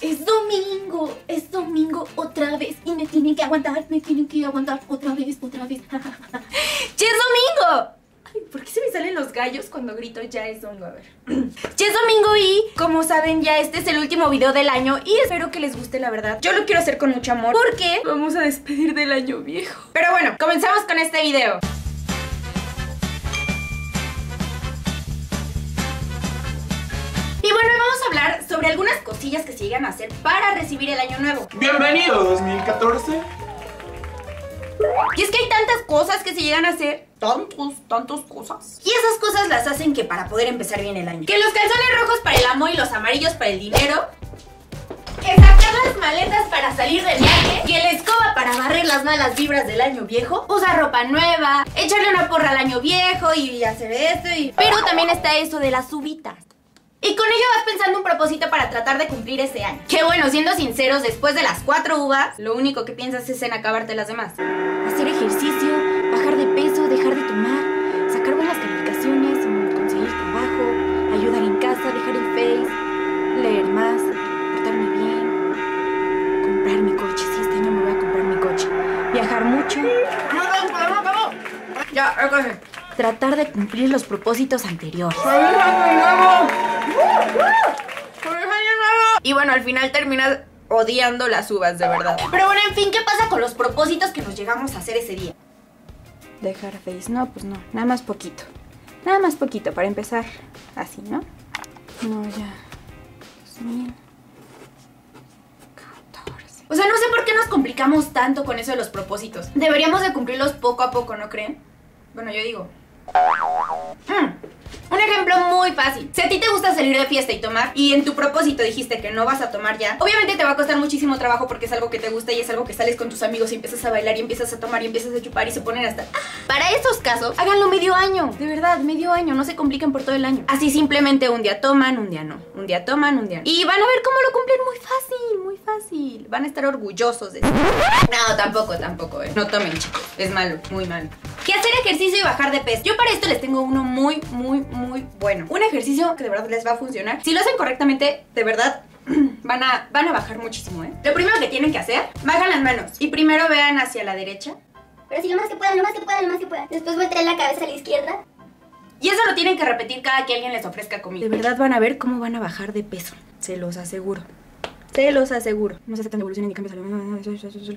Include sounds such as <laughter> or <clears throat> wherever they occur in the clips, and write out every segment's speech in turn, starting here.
es domingo, es domingo otra vez y me tienen que aguantar, me tienen que aguantar otra vez, otra vez. <laughs> ¡Ya es domingo! Ay, ¿por qué se me salen los gallos cuando grito ya es domingo? A ver. <clears throat> Ya es domingo y, como saben, ya este es el último video del año y espero que les guste, la verdad. Yo lo quiero hacer con mucho amor porque vamos a despedir del año viejo. Pero bueno, comenzamos con este video. Bueno, vamos a hablar sobre algunas cosillas que se llegan a hacer para recibir el año nuevo. Bienvenido 2014. Y es que hay tantas cosas que se llegan a hacer. Tantos, tantas cosas. Y esas cosas las hacen que para poder empezar bien el año. Que los calzones rojos para el amor y los amarillos para el dinero. Que sacar las maletas para salir de viaje. Que la escoba para barrer las malas vibras del año viejo. Usar ropa nueva. Echarle una porra al año viejo y hacer esto. Y... Pero también está eso de las uvitas. Y con ello vas pensando un propósito para tratar de cumplir ese año. Que bueno, siendo sinceros, después de las cuatro uvas, lo único que piensas es en acabarte las demás. Hacer ejercicio, bajar de peso, dejar de tomar, sacar buenas calificaciones, conseguir trabajo, ayudar en casa, dejar el face, leer más, portarme bien, comprar mi coche. Sí, este año me voy a comprar mi coche. Viajar mucho. Ya, Tratar de cumplir los propósitos anteriores. Y bueno, al final terminas odiando las uvas, de verdad. Pero bueno, en fin, ¿qué pasa con los propósitos que nos llegamos a hacer ese día? Dejar face. No, pues no. Nada más poquito. Nada más poquito para empezar así, ¿no? No, ya. 2014. O sea, no sé por qué nos complicamos tanto con eso de los propósitos. Deberíamos de cumplirlos poco a poco, ¿no creen? Bueno, yo digo. うん。Un ejemplo muy fácil. Si a ti te gusta salir de fiesta y tomar y en tu propósito dijiste que no vas a tomar ya, obviamente te va a costar muchísimo trabajo porque es algo que te gusta y es algo que sales con tus amigos y empiezas a bailar y empiezas a tomar y empiezas a chupar y se ponen hasta... Para esos casos, háganlo medio año. De verdad, medio año. No se compliquen por todo el año. Así simplemente un día toman, un día no. Un día toman, un día no. Y van a ver cómo lo cumplen muy fácil, muy fácil. Van a estar orgullosos de eso. No, tampoco, tampoco. Eh. No tomen, chicos. Es malo, muy malo. ¿Qué hacer ejercicio y bajar de peso? Yo para esto les tengo uno muy, muy, muy bueno. Un ejercicio que de verdad les va a funcionar. Si lo hacen correctamente, de verdad <clears throat> van a, van a bajar muchísimo, ¿eh? Lo primero que tienen que hacer, bajan las manos y primero vean hacia la derecha. Pero si lo más que puedan, lo más que puedan, lo más que puedan. Después voltear la cabeza a la izquierda. Y eso lo tienen que repetir cada que alguien les ofrezca comida. De verdad van a ver cómo van a bajar de peso. Se los aseguro. Se los aseguro. No se aceptan devoluciones ni cambios.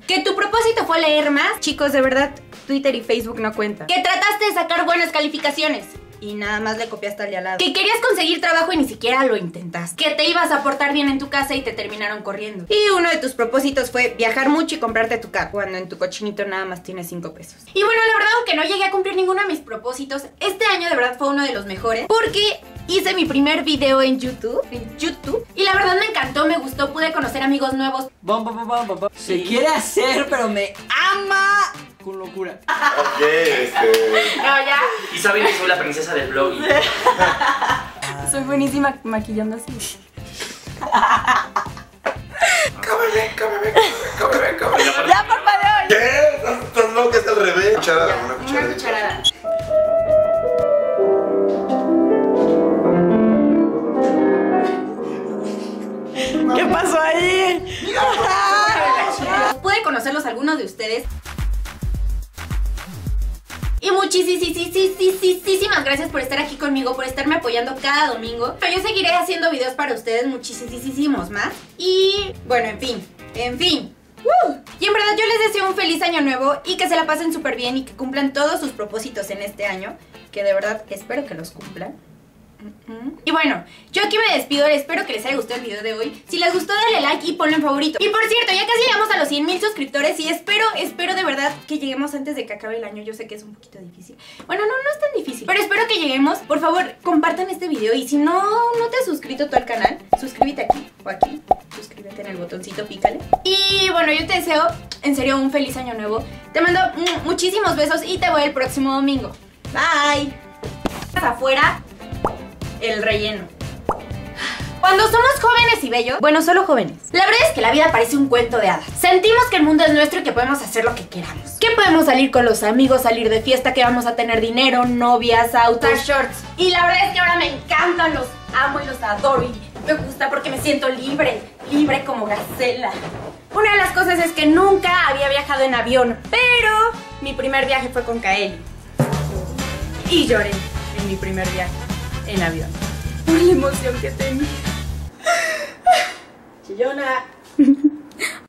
Que tu propósito fue leer más. Chicos, de verdad, Twitter y Facebook no cuentan. Que trataste de sacar buenas calificaciones y nada más le copiaste al de al lado. Que querías conseguir trabajo y ni siquiera lo intentaste. Que te ibas a portar bien en tu casa y te terminaron corriendo. Y uno de tus propósitos fue viajar mucho y comprarte tu carro cuando en tu cochinito nada más tienes 5 pesos. Y bueno, la verdad, aunque no llegué a cumplir ninguno de mis propósitos, este año de verdad fue uno de los mejores porque hice mi primer video en YouTube, en YouTube, y la verdad me encantó, me gustó, pude conocer amigos nuevos. Se quiere hacer, pero me ama con locura. Ok, este. No, ya. Y saben que soy la princesa del blog. <laughs> Soy buenísima maquillando así. Cómeme, cómeme, cómeme, cómeme. Ya parpadeo. ¿Qué? ¿Estás, loca? Es al revés. Cucharada, una Una cucharada. cucharada. ¿Qué pasó ahí? <laughs> Pude conocerlos algunos de ustedes. Y muchísimas gracias por estar aquí conmigo, por estarme apoyando cada domingo. Pero yo seguiré haciendo videos para ustedes muchísimos más. Y bueno, en fin, en fin. Y en verdad yo les deseo un feliz año nuevo y que se la pasen súper bien y que cumplan todos sus propósitos en este año. Que de verdad espero que los cumplan. Y bueno, yo aquí me despido, espero que les haya gustado el video de hoy. Si les gustó, dale like y ponlo en favorito. Y por cierto, ya casi llegamos a los 100 mil suscriptores y espero, espero de verdad que lleguemos antes de que acabe el año. Yo sé que es un poquito difícil. Bueno, no, no es tan difícil, pero espero que lleguemos. Por favor, compartan este video y si no, no te has suscrito tú al canal, suscríbete aquí o aquí. Suscríbete en el botoncito, pícale. Y bueno, yo te deseo, en serio, un feliz año nuevo. Te mando muchísimos besos y te veo el próximo domingo. Bye. Afuera el relleno. Cuando somos jóvenes y bellos, bueno, solo jóvenes, la verdad es que la vida parece un cuento de hadas. Sentimos que el mundo es nuestro y que podemos hacer lo que queramos. Que podemos salir con los amigos, salir de fiesta, que vamos a tener dinero, novias, autos, shorts. Y la verdad es que ahora me encantan, los amo y los adoro y Me gusta porque me siento libre, libre como gacela. Una de las cosas es que nunca había viajado en avión, pero mi primer viaje fue con Kaeli. Y lloré en mi primer viaje en avión. Por la emoción que tenía. Chillona.